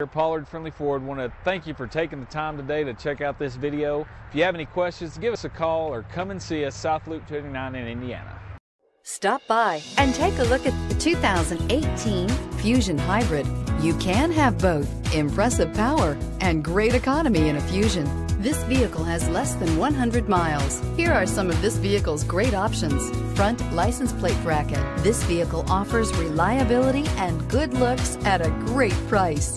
Here, Pollard Friendly Ford want to thank you for taking the time today to check out this video. If you have any questions, give us a call or come and see us South Loop 29 in Indiana. Stop by and take a look at the 2018 Fusion Hybrid. You can have both impressive power and great economy in a Fusion. This vehicle has less than 100 miles. Here are some of this vehicle's great options. Front license plate bracket. This vehicle offers reliability and good looks at a great price.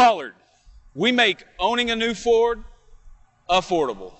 Pollard, we make owning a new Ford affordable.